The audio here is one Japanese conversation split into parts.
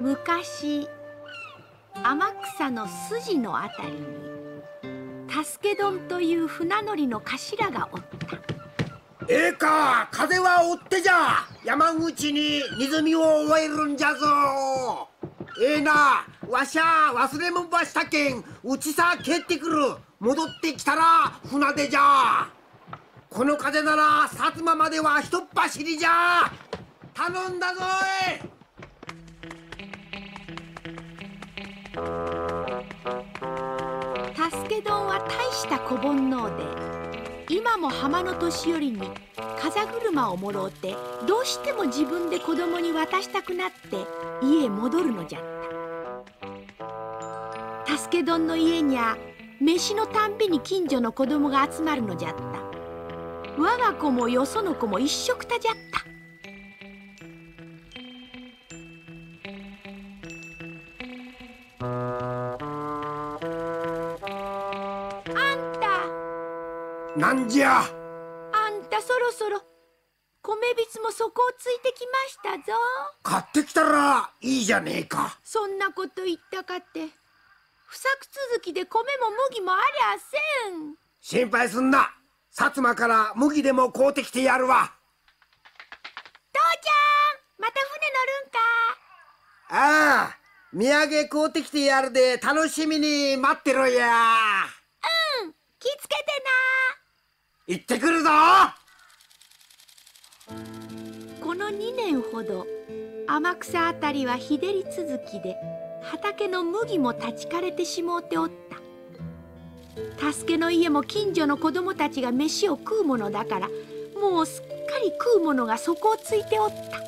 昔天草の筋のあたりに助け丼という船乗りの頭がおった。ええか風は追ってじゃ。山口に荷みを終えるんじゃぞ。ええなわしゃ忘れもばしたけんうちさ帰ってくる。戻ってきたら船出じゃ。この風なら薩摩まではひとっ走りじゃ。頼んだぞい。大した小煩悩で今も浜の年寄りに風車をもろうてどうしても自分で子供に渡したくなって家へ戻るのじゃった。助け丼の家にゃ飯のたんびに近所の子供が集まるのじゃった。我が子もよその子も一緒くたじゃった。なんじゃ？あんたそろそろ米びつも底をついてきましたぞ。買ってきたらいいじゃねえか。そんなこと言ったかって不作続きで米も麦もありゃせん。心配すんな。薩摩から麦でも買うてきてやるわ。父ちゃんまた船乗るんか？ああ土産買うてきてやるで楽しみに待ってろや。うん気つけて行ってくるぞ！この2年ほど天草辺りは日照り続きで畑の麦も立ち枯れてしもうておった。助けの家も近所の子供たちが飯を食うものだからもうすっかり食うものが底をついておった。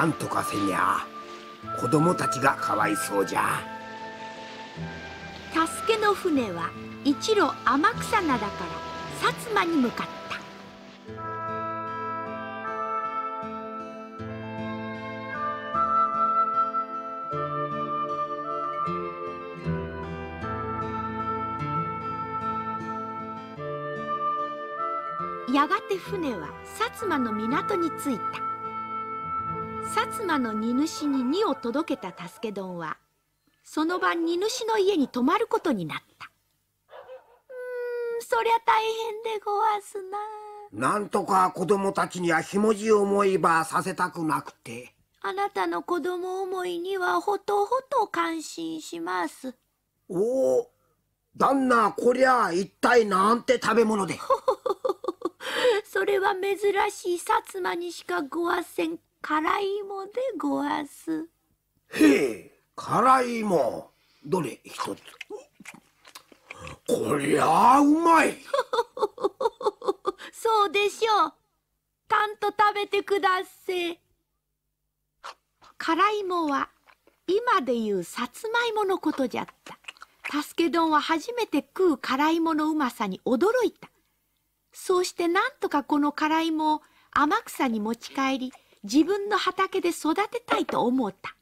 なんとかせにゃ子供たちがかわいそうじゃ。助けの船は一路天草灘から薩摩に向かった。やがて船は薩摩の港に着いた。薩摩の荷主に荷を届けた助け丼はその晩荷主の家に泊まることになった。うーんそりゃ大変でごわすな。なんとか子供たちにはひもじい思いばさせたくなくて。あなたの子供思いにはほとほと感心します。おお旦那こりゃ一体なんて食べ物で。それは珍しい薩摩にしかごわせん辛い芋でごわす。へえ辛いも。どれ一つ？こりゃあうまい。そうでしょう。たんと食べてくだせ。辛いもは今でいうさつまいものことじゃった。助け丼は初めて食う辛いものうまさに驚いた。そうしてなんとかこの辛いもを天草に持ち帰り自分の畑で育てたいと思った。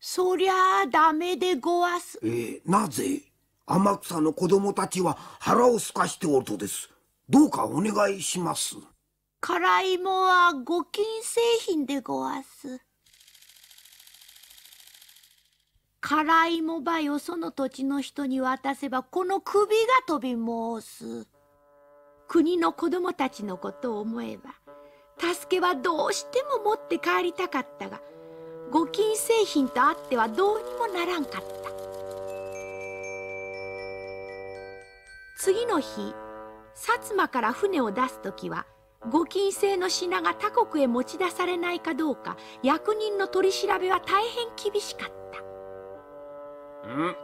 そりゃあダメでごわす。えー、なぜ？天草の子供たちは腹をすかしておるとです。どうかお願いします。辛いもはご金製品でごわす。辛いもばよその土地の人に渡せばこの首が飛び申す。国の子供たちのことを思えば助けはどうしても持って帰りたかったがご金製品とあってはどうにもならんかった。次の日薩摩から船を出す時はご金製の品が他国へ持ち出されないかどうか役人の取り調べは大変厳しかった。うん。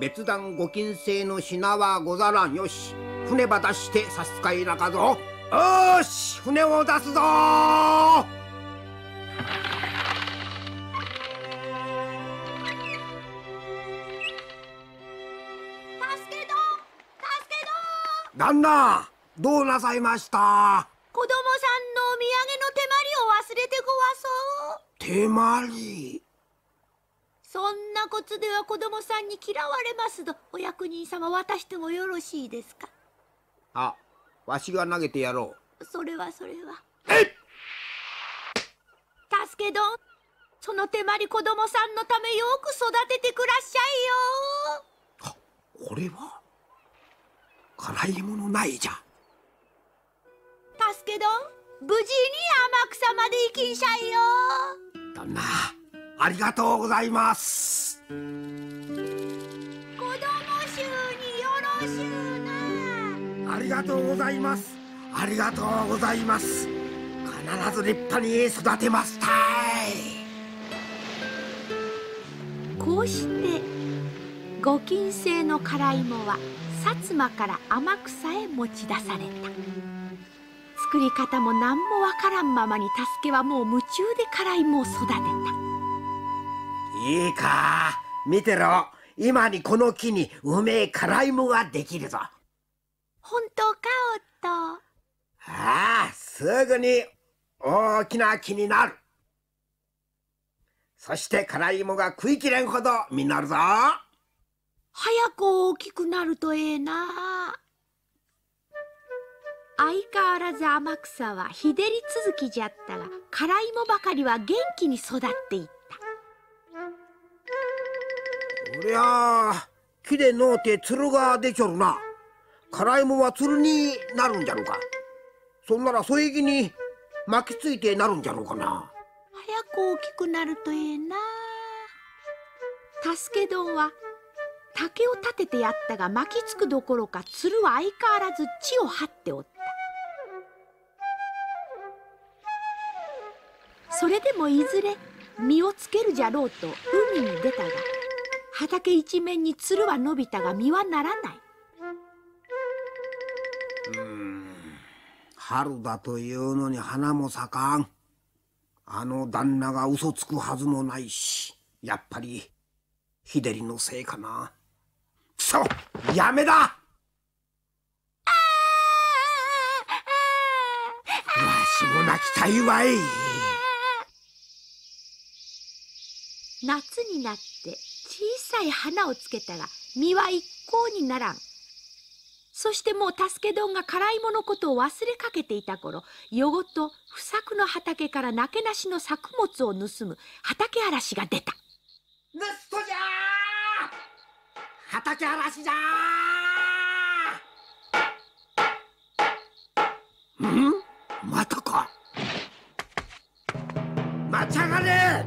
別段ご金製の品はござらんよし。船ば出して差し支えなかぞ。よーし船を出すぞ。助けど助けど。旦那どうなさいました？子供さんのお土産の手まりを忘れてごわそう。手まりそんなコツでは子供さんに嫌われますどお役人様渡してもよろしいですか？あわしが投げてやろそれはそれは。うえい！助けどん。その手まり子供さんのためよく育ててくらっしゃいよ。これは？辛いものないじゃ。助けどん。無事に天草まで行きんしゃいよ。旦那ありがとうございますりがとうございます。ありがとうございます。必ず立派に育てますたい。こうしてご金製の辛芋は薩摩から天草へ持ち出された。作り方も何もわからんままに助けはもう夢中で辛芋を育てた。いいか。見てろ。今にこの木にうめえ辛いもができるぞ。あ本当か夫？あすぐに大きな木になる。そして辛いもが食いきれんほど実るぞ。早く大きくなるとええな。相変わらず天草は日照り続きじゃったが辛芋ばかりは元気に育っていった。こりゃあ木でのうてつるが出ちょるな辛いもはつるになるんじゃろうか。そんなら添え木に巻きついてなるんじゃろうかな。早く大きくなるとええな。助けどんは竹を立ててやったが巻きつくどころかつるは相変わらず地を張っておった。それでもいずれ実をつけるじゃろうと海に出たが畑一面につるは伸びたが実はならない。春だというのに花も咲かん。あの旦那が嘘つくはずもないしやっぱり日照りのせいかな。くそやめだ！わしも泣きたいわい。夏になって小さい花をつけたが実は一向にならん。そしてもう助けどんが辛いものことを忘れかけていた頃夜ごと不作の畑からなけなしの作物を盗む畑荒らしが出た。盗人じゃ畑嵐じゃん？またか？待ち上がれ！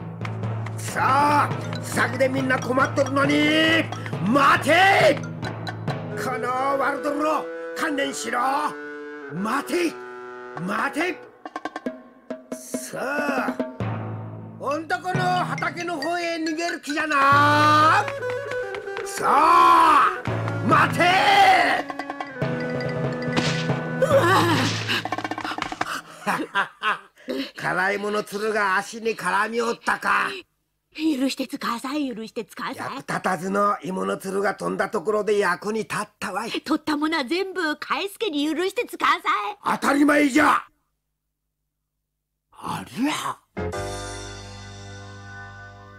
さあ不作でみんな困っとるのに！待て！このワルドロ観念しろ待て待て。さあほんとこの畑の方へ逃げる気じゃな。さあ待て。辛いものつるが足に絡みおったか許してつかさい許してつかさ役立たずの芋のつるが飛んだところで役に立ったわい。い取ったものは全部返すけに許してつかさい当たり前じゃ。ありゃ。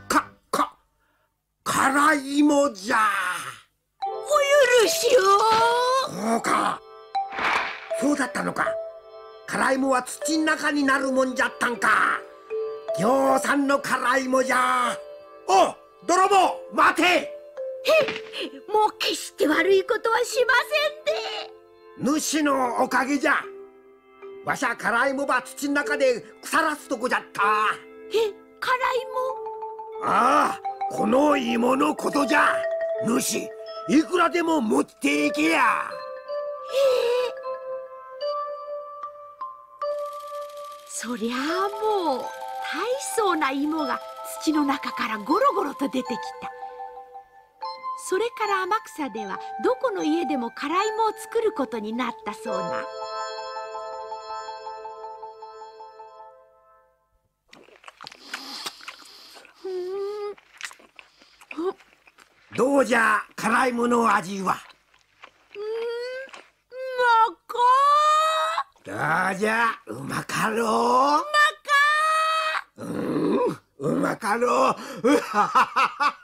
かか辛い芋じゃ。お許しよそうか。そうだったのか。辛いもは土ん中になるもんじゃったんかぎょうさんの辛いもじゃ。お泥棒待て。もう決して悪いことはしませんで。主のおかげじゃ。わしゃ辛いもば土ん中で腐らすとこじゃった。え辛いああこの芋のことじゃ。主いくらでも持っていけや。そりゃあもう大層な芋が土の中からゴロゴロと出てきた。それから天草ではどこの家でも辛芋を作ることになったそうな。どうじゃ辛いもの味はまかどうじゃうまかろううまかろううはははは